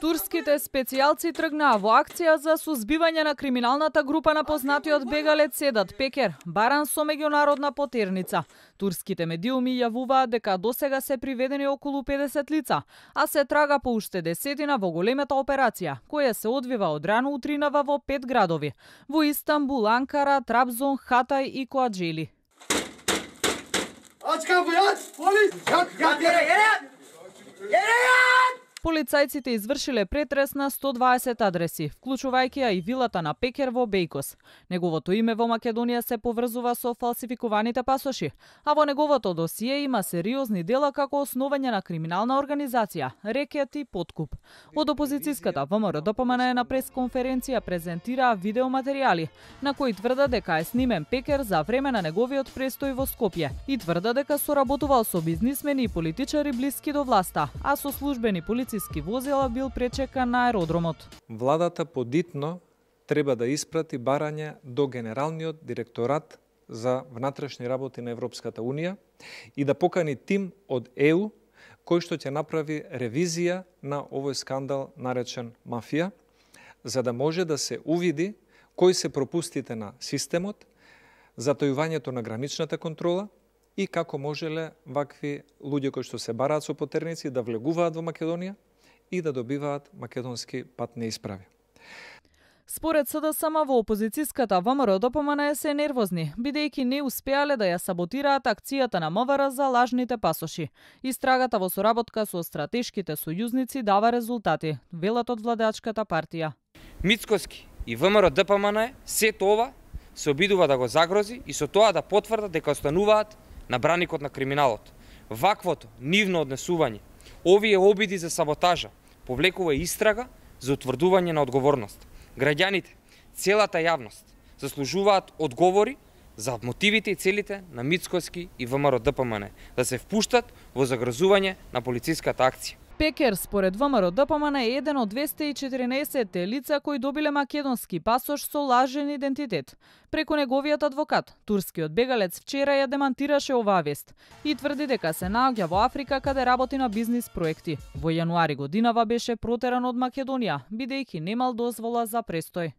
Турските специјалци тргнаа во акција за сузбивање на криминалната група на познатиот бегалец Седат Пекер, баран со меѓународна потерница. Турските медиуми јавуваат дека досега се приведени околу 50 лица, а се трага по уште десетина во големата операција, која се одвива од рано утринава во пет градови: во Истанбул, Анкара, Трабзон, Хатај и Коаджели. Aç kapıyı aç! Polis! Yere! Yere! Yere yat! Полицајците извршиле претрес на 120 адреси, вклучувајќи ја и вилата на Пекер во Бејкос. Неговото име во Македонија се поврзува со фалсификуваните пасоши, а во неговото досие има сериозни дела како основање на криминална организација, рекет и подкуп. Од опозицијската ВМРО ДПМН на пресконференција презентираа видеоматеријали на кои тврда дека е снимен Пекер за време на неговиот престој во Скопје и тврда дека соработувал со бизнисмени и политичари блиски до власта, а со службени полици полициски возила бил пречекан на аеродромот. Владата подитно треба да испрати барање до Генералниот директорат за внатрешни работи на Европската Унија и да покани тим од ЕУ кој што ќе направи ревизија на овој скандал наречен мафија, за да може да се увиди кои се пропустите на системот, затојувањето на граничната контрола и како можеле вакви луѓе кои што се бараат со потерници да влегуваат во Македонија и да добиваат македонски патни исправи. Според СДСМ во опозицијската ВМРО ДПМН се нервозни, бидејќи не успеале да ја саботираат акцијата на МВР за лажните пасоши. Истрагата во соработка со стратешките сојузници дава резултати, велат од владеачката партија. Мицкоски и ВМРО ДПМН се тоа се обидува да го загрози и со тоа да потврдат дека остануваат на браникот на криминалот. Ваквото нивно однесување Овие обиди за саботажа повлекува истрага за утврдување на одговорност. Граѓаните, целата јавност заслужуваат одговори за мотивите и целите на Мицкоски и ВМРО ДПМН да се впуштат во загрозување на полициската акција. Пекер, според ВМРО ДПМН е еден од 214 лица кои добиле македонски пасош со лажен идентитет. Преку неговиот адвокат, турскиот бегалец вчера ја демантираше оваа вест и тврди дека се наоѓа во Африка каде работи на бизнис проекти. Во јануари годинава беше протеран од Македонија, бидејќи немал дозвола за престој.